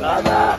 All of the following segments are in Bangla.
Nada.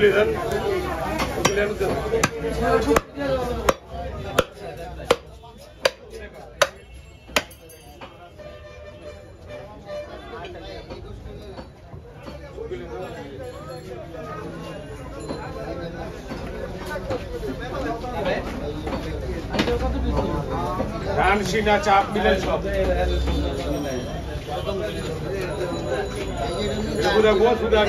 চার ঠান্ডা হয়ে গেছে না ভাই কি করছে বল খালি ধান সিটা চাপ মিলে সব পুরা গোয়া সুদা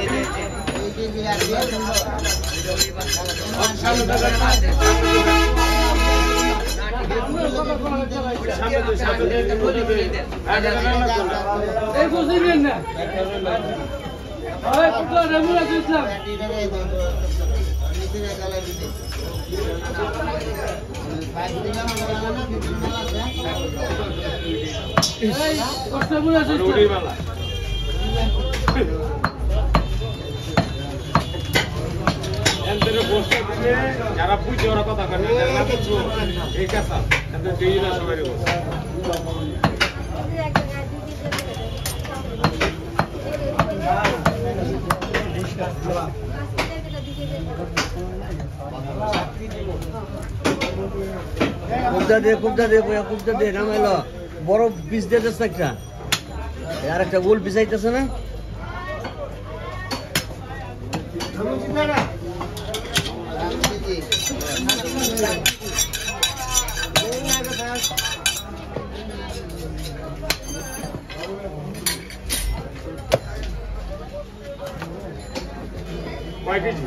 এই বুঝিবেন না এই কষ্টমুলা ইসলাম যারা বুঝছে ওরা কথা কেন দিয়ে যাচ্ছে একটা। আর একটা গোল Why did you?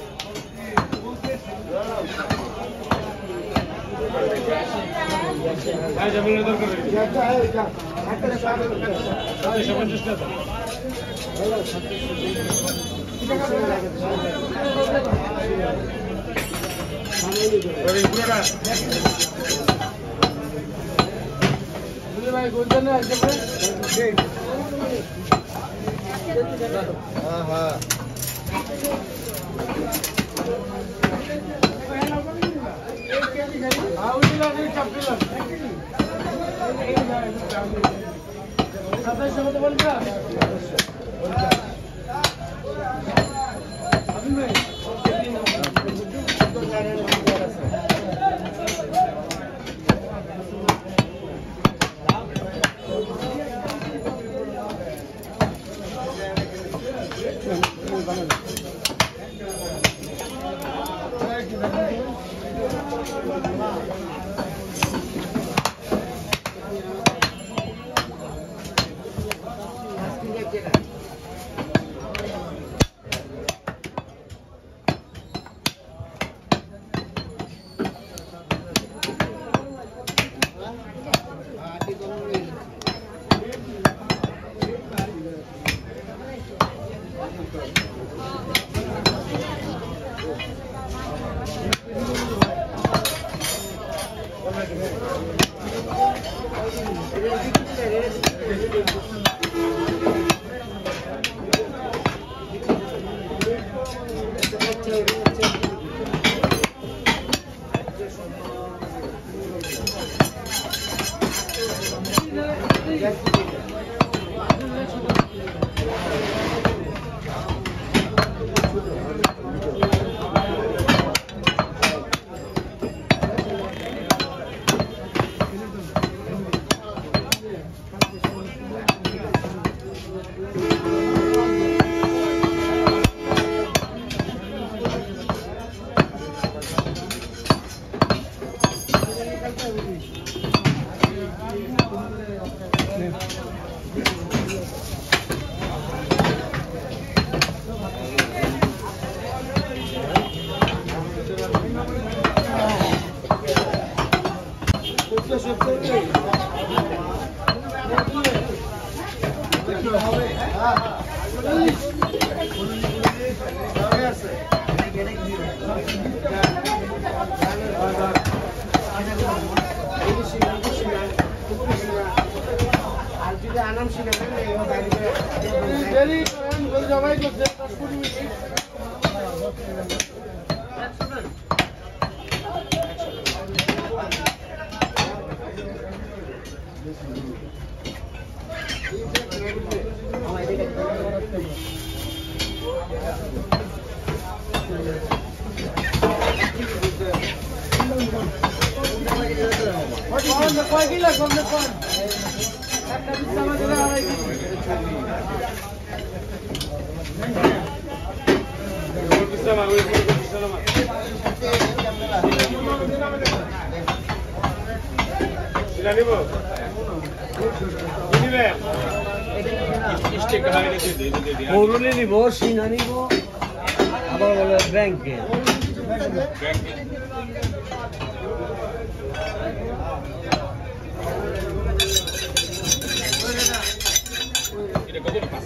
ভাই যাবেন না দরকার নেই। সাতশো পঞ্চাশ পুরোটা। ভাই Take, you. করছে দশ কুড়ি মিনিট কয় কিলো কম কোন একটা বিছনা আমাদের আড়াই কেজি পঁচিশটা মার, ওই পুরো পঁচিশটা মার। এটা নিবো? কি নিবে? স্টিক বাইরে দিয়ে দে, দিয়ে দে, দিয়ে দে। পৌরলে নিব সিনা নিব আবার বলে ব্যাংকে এটা কত পাঁচ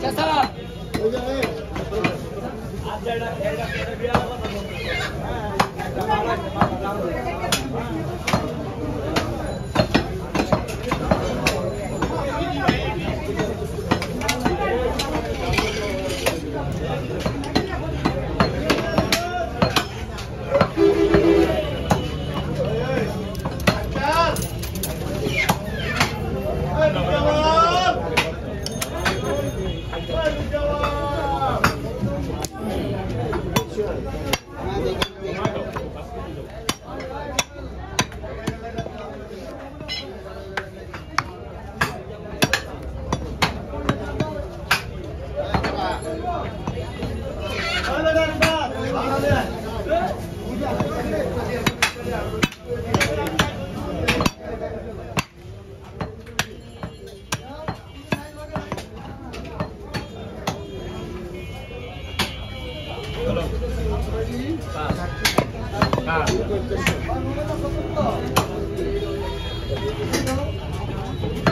कैसा Thank you.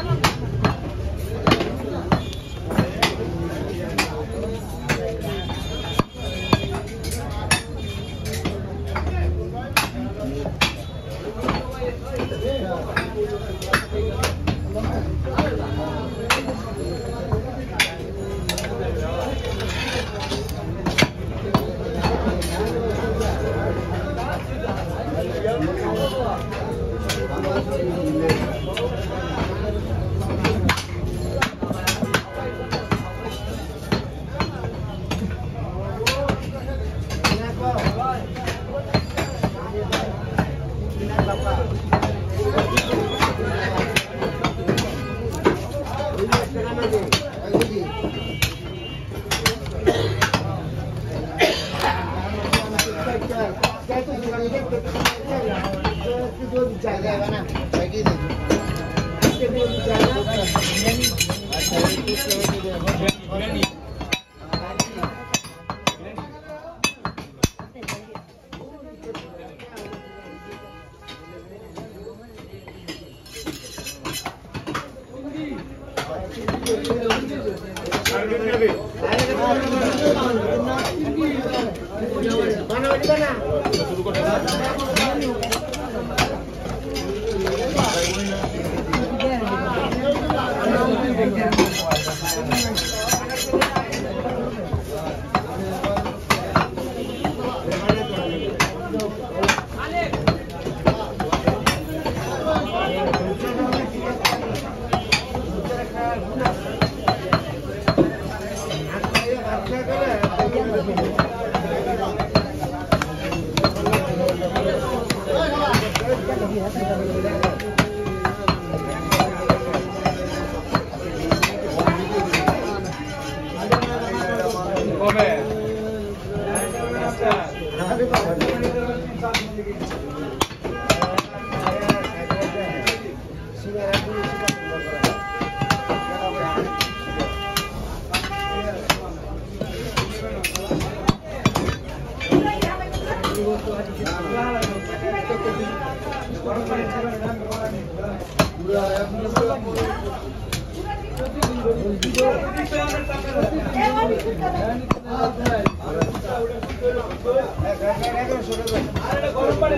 গরম পানি